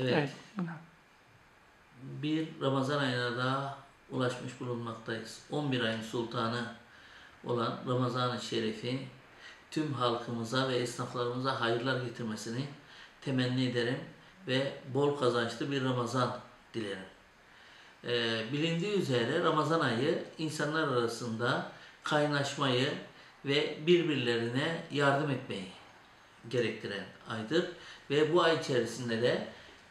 Evet. Evet. Bir Ramazan ayına daha ulaşmış bulunmaktayız. 11 ayın sultanı olan Ramazan-ı Şerif'i tüm halkımıza ve esnaflarımıza hayırlar getirmesini temenni ederim ve bol kazançlı bir Ramazan dilerim. Ee, bilindiği üzere Ramazan ayı insanlar arasında kaynaşmayı ve birbirlerine yardım etmeyi gerektiren aydır. Ve bu ay içerisinde de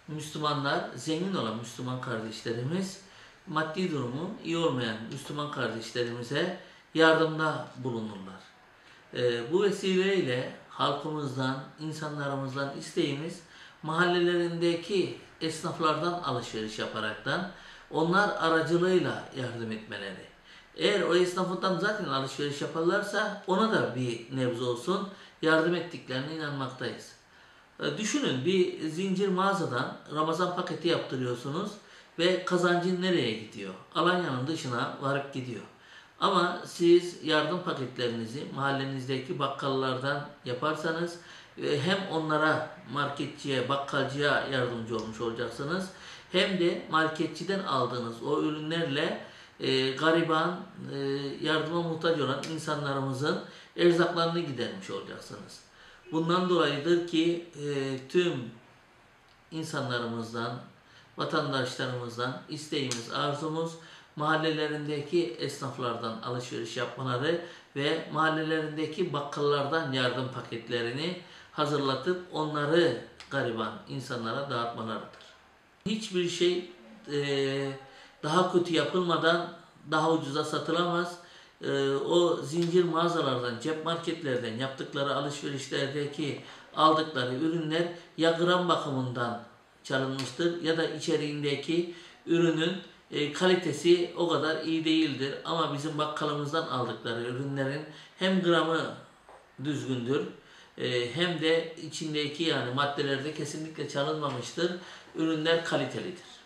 Müslümanlar, zengin olan Müslüman kardeşlerimiz, maddi durumu iyi olmayan Müslüman kardeşlerimize yardımda bulunurlar. Ee, bu vesileyle halkımızdan, insanlarımızdan isteğimiz mahallelerindeki esnaflardan alışveriş yaparaktan onlar aracılığıyla yardım etmeleri. Eğer o esnafından zaten alışveriş yaparlarsa ona da bir nebze olsun yardım ettiklerine inanmaktayız. E, Düşünün bir zincir mağazadan Ramazan paketi yaptırıyorsunuz ve kazancın nereye gidiyor? Alanya'nın dışına varıp gidiyor. Ama siz yardım paketlerinizi mahallenizdeki bakkallardan yaparsanız e, hem onlara marketçiye, bakkalcıya yardımcı olmuş olacaksınız hem de marketçiden aldığınız o ürünlerle e, gariban, e, yardıma muhtaç olan insanlarımızın erzaklarını gidermiş olacaksınız. Bundan dolayıdır ki e, tüm insanlarımızdan, vatandaşlarımızdan isteğimiz, arzumuz mahallelerindeki esnaflardan alışveriş yapmaları ve mahallelerindeki bakkallardan yardım paketlerini hazırlatıp onları gariban insanlara dağıtmalarıdır. Hiçbir şey e, daha kötü yapılmadan daha ucuza satılamaz. E, o zincir mağazalardan, cep marketlerden yaptıkları alışverişlerdeki aldıkları ürünler ya gram bakımından çalınmıştır ya da içeriğindeki ürünün e, kalitesi o kadar iyi değildir. Ama bizim bakkalımızdan aldıkları ürünlerin hem gramı düzgündür e, hem de içindeki yani maddelerde kesinlikle çalınmamıştır. Ürünler kalitelidir.